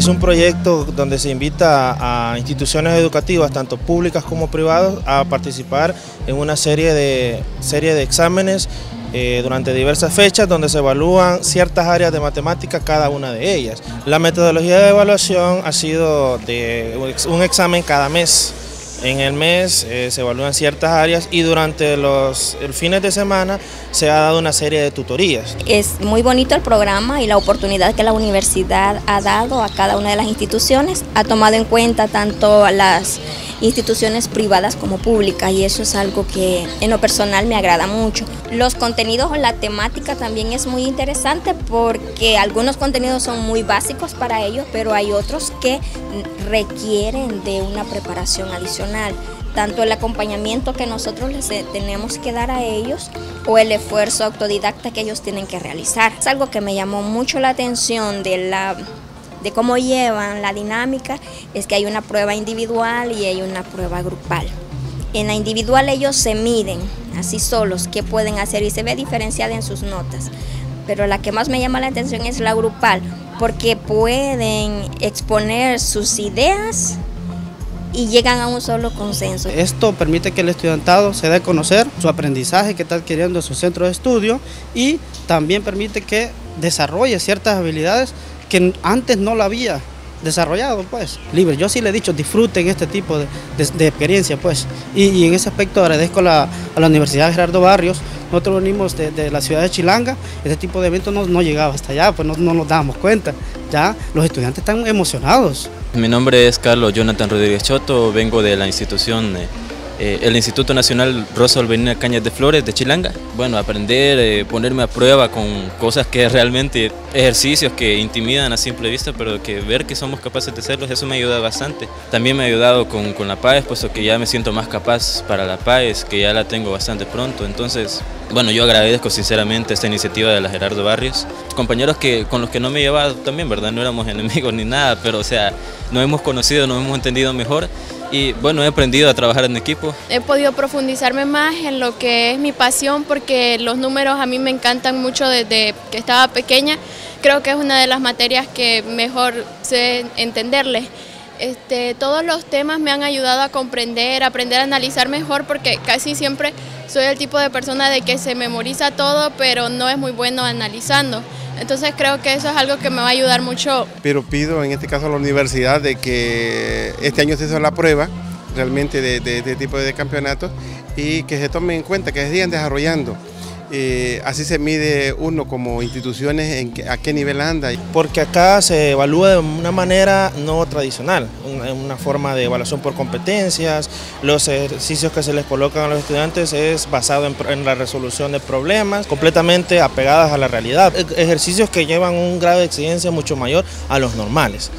Es un proyecto donde se invita a instituciones educativas, tanto públicas como privadas, a participar en una serie de, de exámenes eh, durante diversas fechas donde se evalúan ciertas áreas de matemática, cada una de ellas. La metodología de evaluación ha sido de un examen cada mes. En el mes eh, se evalúan ciertas áreas y durante los fines de semana se ha dado una serie de tutorías. Es muy bonito el programa y la oportunidad que la universidad ha dado a cada una de las instituciones. Ha tomado en cuenta tanto las instituciones privadas como públicas y eso es algo que en lo personal me agrada mucho. Los contenidos o la temática también es muy interesante porque algunos contenidos son muy básicos para ellos, pero hay otros que requieren de una preparación adicional tanto el acompañamiento que nosotros les tenemos que dar a ellos o el esfuerzo autodidacta que ellos tienen que realizar. Es algo que me llamó mucho la atención de la de cómo llevan la dinámica es que hay una prueba individual y hay una prueba grupal. En la individual ellos se miden así solos qué pueden hacer y se ve diferenciada en sus notas. Pero la que más me llama la atención es la grupal, porque pueden exponer sus ideas y llegan a un solo consenso. Esto permite que el estudiantado se dé a conocer su aprendizaje que está adquiriendo en su centro de estudio y también permite que desarrolle ciertas habilidades que antes no lo había desarrollado, pues, libre. Yo sí le he dicho, disfruten este tipo de, experiencia, pues. Y, en ese aspecto agradezco a la Universidad Gerardo Barrios. Nosotros venimos de, la ciudad de Chilanga, este tipo de eventos no, no llegaba hasta allá, pues no, no, nos dábamos cuenta. Ya los estudiantes están emocionados. Mi nombre es Carlos Jonathan Rodríguez Choto, vengo de la institución... Eh, el Instituto Nacional Rosa Olvenina Cañas de Flores de Chilanga. Bueno, aprender, eh, ponerme a prueba con cosas que realmente, ejercicios que intimidan a simple vista, pero que ver que somos capaces de hacerlos, eso me ayuda bastante. También me ha ayudado con, con la PAES, puesto que ya me siento más capaz para la PAES, que ya la tengo bastante pronto. Entonces, bueno, yo agradezco sinceramente esta iniciativa de la Gerardo Barrios. Compañeros que, con los que no me he llevado también, ¿verdad? No éramos enemigos ni nada, pero o sea, nos hemos conocido, nos hemos entendido mejor y bueno, he aprendido a trabajar en equipo. He podido profundizarme más en lo que es mi pasión porque los números a mí me encantan mucho desde que estaba pequeña. Creo que es una de las materias que mejor sé entenderles. Este, todos los temas me han ayudado a comprender, aprender a analizar mejor porque casi siempre soy el tipo de persona de que se memoriza todo pero no es muy bueno analizando. Entonces creo que eso es algo que me va a ayudar mucho. Pero pido en este caso a la universidad de que este año se hizo la prueba realmente de, este tipo de campeonatos y que se tome en cuenta, que se sigan desarrollando. Eh, así se mide uno como instituciones en a qué nivel anda. Porque acá se evalúa de una manera no tradicional, una, forma de evaluación por competencias, los ejercicios que se les colocan a los estudiantes es basado en, en la resolución de problemas, completamente apegadas a la realidad, ejercicios que llevan un grado de exigencia mucho mayor a los normales.